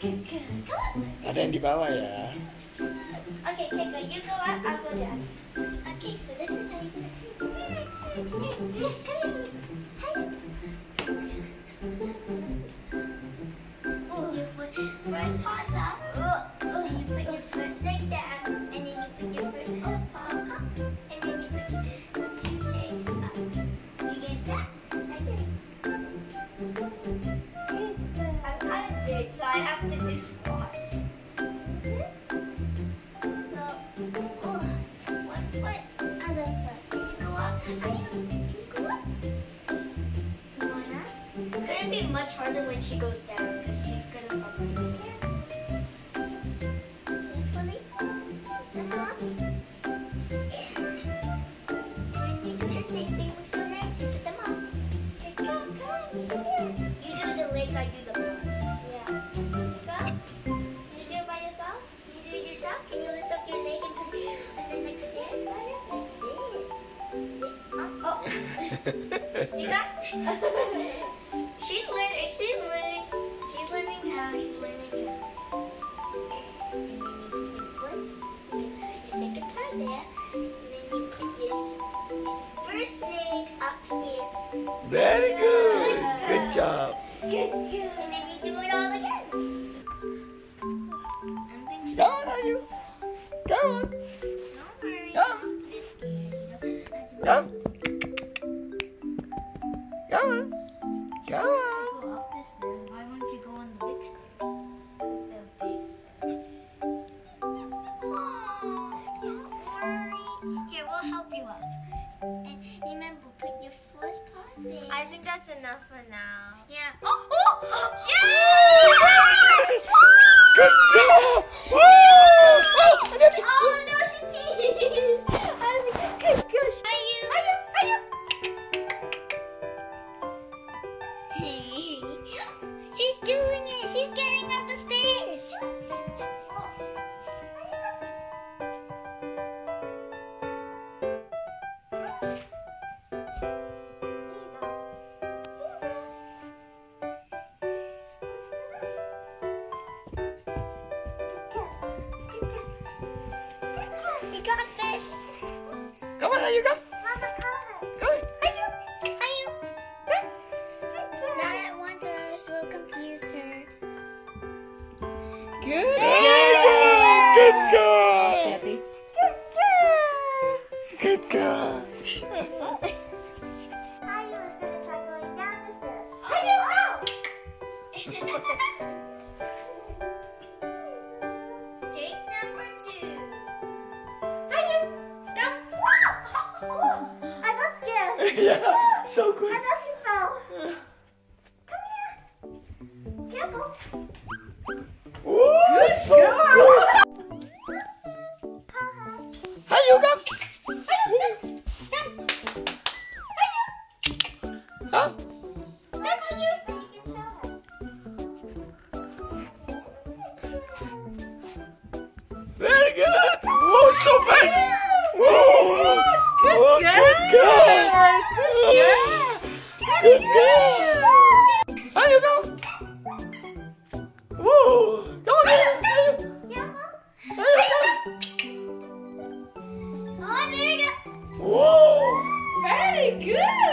Ada yang di bawah ya. Okay, okay, go. You go up, I'll go down. Okay, so this is how you do it. Come. Go up? You wanna? It's gonna be much harder when she goes down because she's gonna probably be careful. Carefully. Yeah. And you do the same thing you got She's learning. She's learning. She's learning how. She's learning how. And then you put your foot here, your second part there, and then you put your first leg up here. Very good. Good job. Good, good. And then you do it all again. I'm going to- Come on, Haiyu. Come on. Don't worry. Come. Don't be scared. Come. Come on. Come on. Go up the stairs. Why won't you go on the big stairs? Because big stairs. Oh, don't worry. Here, we'll help you up. And remember, put your first paw there. I think that's enough for now. yeah. Oh, oh, oh! Good You got this. Come on, Haiyu. Come. Mama, come. Come. Are you? Are you? Good. Not at once or else we'll confuse her. Good. Good girl. Happy. Good girl. Haiyu is gonna try going down the stairs. Haiyu, Take oh! come. I got scared. yeah, so I thought you fell. Come here. Careful. So uh-huh. good. Come. Come. Very good. Whoa, so fast. Whoa. Good oh, girl. Good. Good. Good girl. There go. Woo. Go again. Yeah. There go. Oh, there you go. Whoa. Very good.